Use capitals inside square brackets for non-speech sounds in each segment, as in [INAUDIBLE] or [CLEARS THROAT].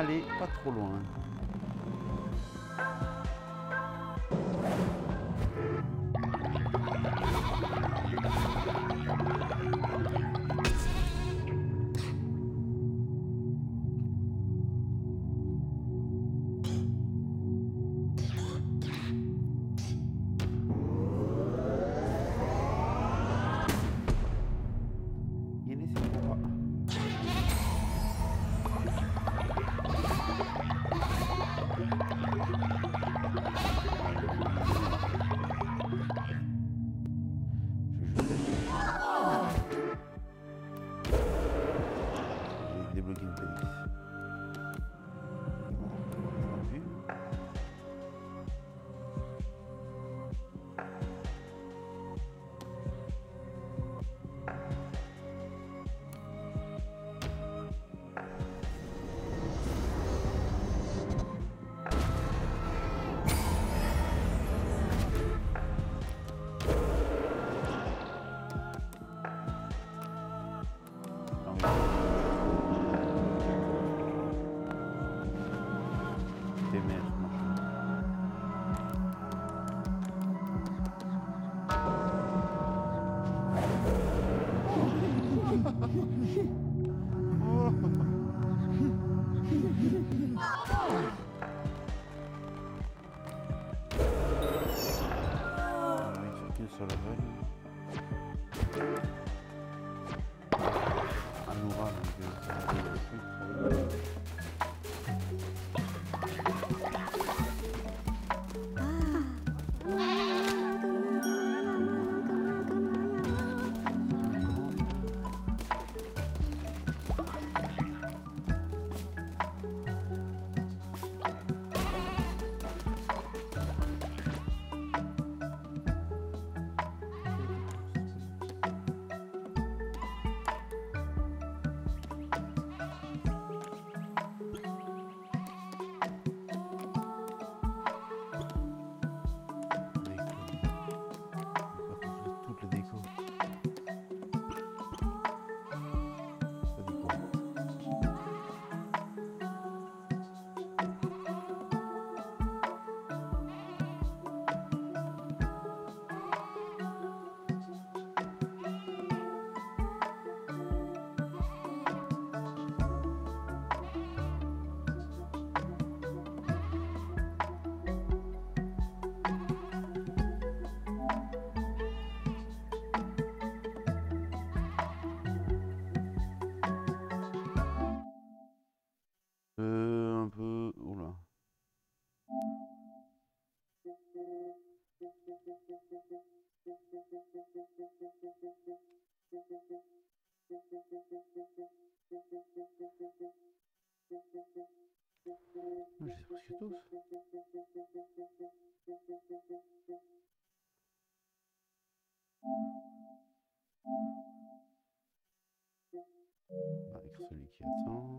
aller pas trop loin. J'ai presque tous. Bah, Avec celui qui attend.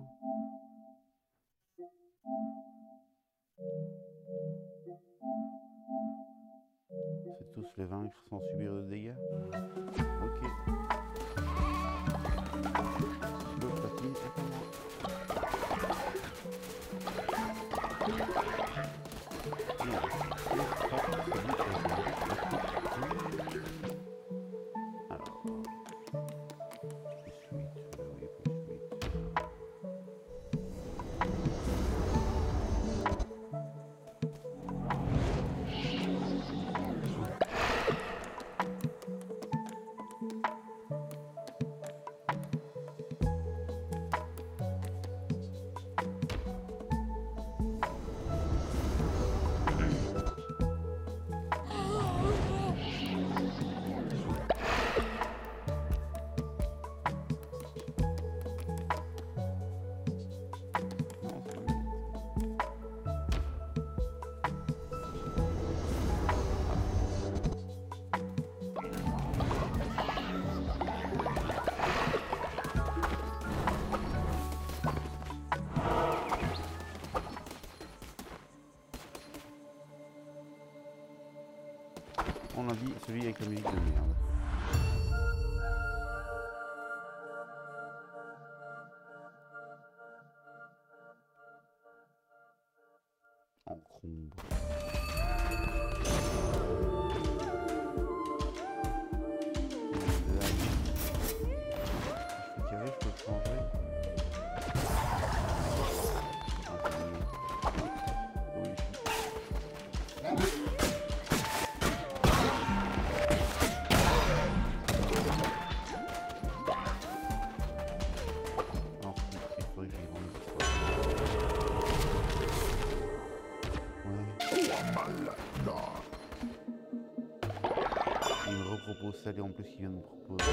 tous les vaincre sans subir de dégâts Ok. देखा मेरी gros salaire en plus qu'il vient de me proposer.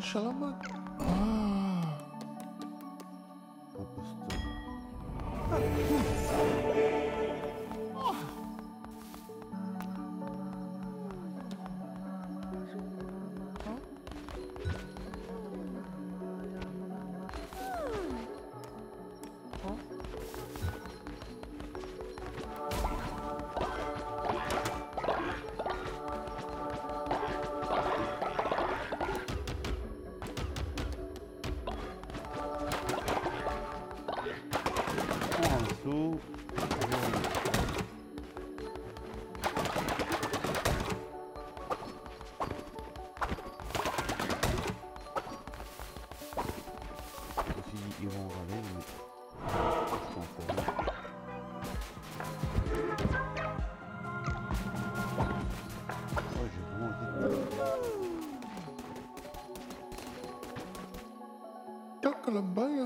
说了吗？também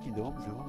Qu'il dort, je vais voir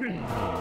Peace. [CLEARS THROAT]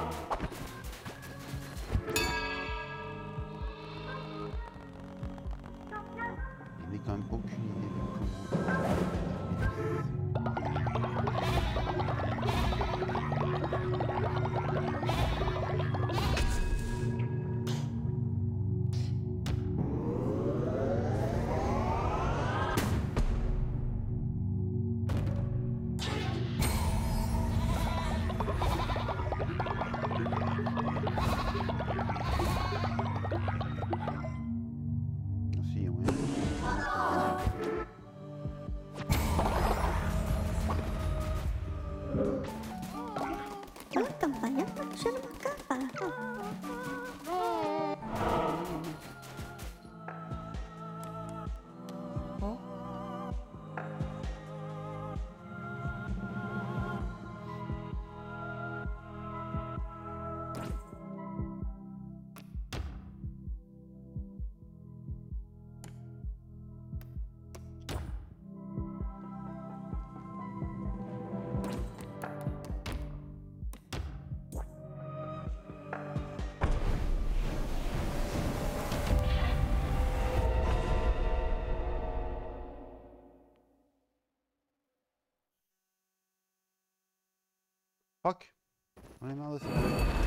I'm Alice.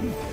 Hmm.